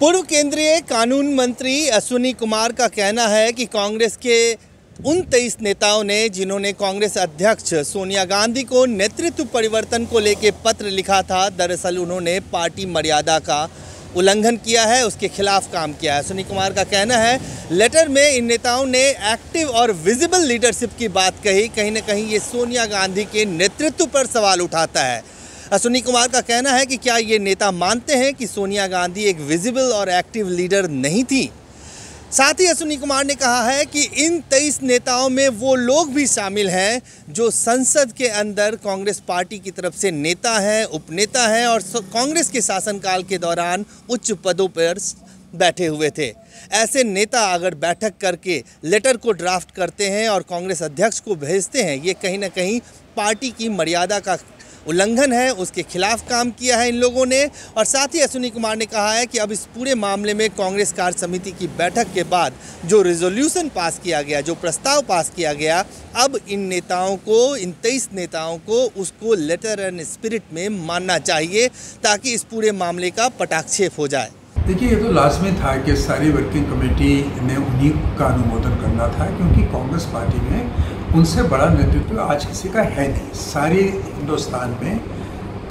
पूर्व केंद्रीय कानून मंत्री अश्विनी कुमार का कहना है कि कांग्रेस के उन तेईस नेताओं ने, जिन्होंने कांग्रेस अध्यक्ष सोनिया गांधी को नेतृत्व परिवर्तन को लेकर पत्र लिखा था, दरअसल उन्होंने पार्टी मर्यादा का उल्लंघन किया है, उसके खिलाफ काम किया है। अश्विनी कुमार का कहना है, लेटर में इन नेताओं ने एक्टिव और विजिबल लीडरशिप की बात कही, कहीं ना कहीं ये सोनिया गांधी के नेतृत्व पर सवाल उठाता है। अश्विनी कुमार का कहना है कि क्या ये नेता मानते हैं कि सोनिया गांधी एक विजिबल और एक्टिव लीडर नहीं थी? साथ ही अश्विनी कुमार ने कहा है कि इन तेईस नेताओं में वो लोग भी शामिल हैं जो संसद के अंदर कांग्रेस पार्टी की तरफ़ से नेता हैं, उपनेता हैं और कांग्रेस के शासनकाल के दौरान उच्च पदों पर बैठे हुए थे। ऐसे नेता अगर बैठक करके लेटर को ड्राफ्ट करते हैं और कांग्रेस अध्यक्ष को भेजते हैं, ये कहीं ना कहीं पार्टी की मर्यादा का उल्लंघन है, उसके खिलाफ काम किया है इन लोगों ने। और साथ ही अश्विनी कुमार ने कहा है कि अब इस पूरे मामले में कांग्रेस कार्य समिति की बैठक के बाद जो रेजोल्यूशन पास किया गया, जो प्रस्ताव पास किया गया, अब इन नेताओं को, इन तेईस नेताओं को उसको लेटर एंड स्पिरिट में मानना चाहिए ताकि इस पूरे मामले का पटाक्षेप हो जाए। देखिए, ये तो लाजमी था कि सारी वर्किंग कमेटी ने उन्हीं का अनुमोदन करना था, क्योंकि कांग्रेस पार्टी में उनसे बड़ा नेतृत्व आज किसी का है नहीं। सारे हिंदुस्तान में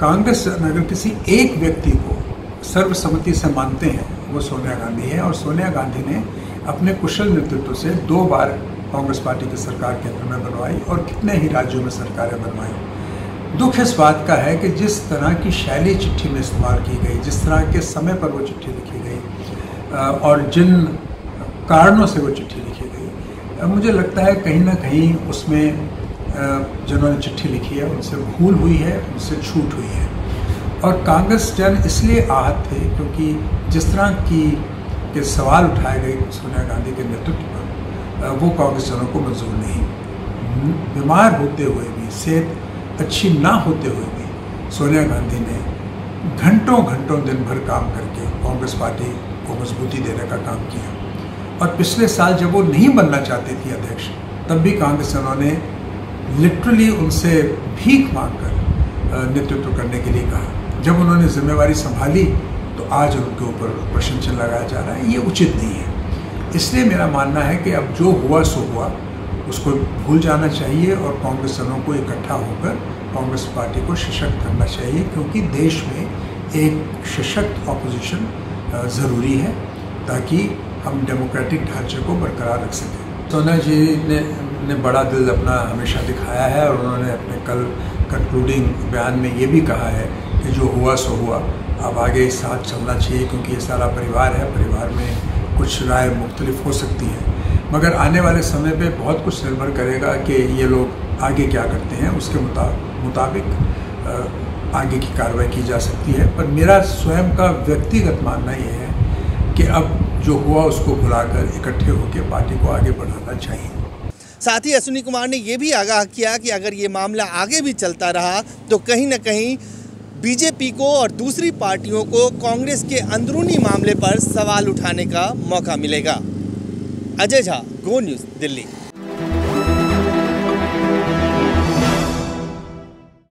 कांग्रेस अगर किसी एक व्यक्ति को सर्वसम्मति से मानते हैं, वो सोनिया गांधी है और सोनिया गांधी ने अपने कुशल नेतृत्व से दो बार कांग्रेस पार्टी की सरकार केंद्र में बनवाई और कितने ही राज्यों में सरकारें बनवाई। दुख इस बात का है कि जिस तरह की शैली चिट्ठी में इस्तेमाल की गई, जिस तरह के समय पर वो चिट्ठी लिखी गई और जिन कारणों से वो चिट्ठी मुझे लगता है कहीं ना कहीं उसमें जिन्होंने चिट्ठी लिखी है, उनसे भूल हुई है, उनसे छूट हुई है। और कांग्रेस जन इसलिए आहत थे क्योंकि जिस तरह की, के सवाल उठाए गए सोनिया गांधी के नेतृत्व पर वो कांग्रेस जनों को मंजूर नहीं बीमार होते हुए भी, सेहत अच्छी ना होते हुए भी सोनिया गांधी ने घंटों घंटों दिन भर काम करके कांग्रेस पार्टी को मजबूती देने का काम किया। और पिछले साल जब वो नहीं बनना चाहती थी अध्यक्ष, तब भी कांग्रेस उन्होंने लिटरली उनसे भीख मांगकर नेतृत्व करने के लिए कहा। जब उन्होंने जिम्मेवारी संभाली तो आज उनके ऊपर प्रश्न चिन्ह लगाया जा रहा है। ये उचित नहीं है। इसलिए मेरा मानना है कि अब जो हुआ, सो हुआ। उसको भूल जाना चाहिए और कांग्रेस जनों को इकट्ठा होकर कांग्रेस पार्टी को सशक्त करना चाहिए, क्योंकि देश में एक सशक्त ऑपोजिशन ज़रूरी है, ताकि हम डेमोक्रेटिक ढांचे को बरकरार रख सकें। सोनिया जी ने ने बड़ा दिल अपना हमेशा दिखाया है और उन्होंने अपने कल कंक्लूडिंग बयान में ये भी कहा है कि जो हुआ, सो हुआ। अब आगे साथ चलना चाहिए क्योंकि ये सारा परिवार है। परिवार में कुछ राय मुख्तलिफ़ हो सकती है। मगर आने वाले समय पे बहुत कुछ निर्भर करेगा कि ये लोग आगे क्या करते हैं। उसके मुताबिक आगे की कार्रवाई की जा सकती है। पर मेरा स्वयं का व्यक्तिगत मानना ये है कि अब जो हुआ उसको भुलाकर इकट्ठे होकर पार्टी को आगे बढ़ाना चाहिए। साथ ही अश्विनी कुमार ने यह भी आगाह किया कि अगर ये मामला आगे भी चलता रहा तो कहीं ना कहीं बीजेपी को और दूसरी पार्टियों को कांग्रेस के अंदरूनी मामले पर सवाल उठाने का मौका मिलेगा। Ajay Jha, go news, Delhi.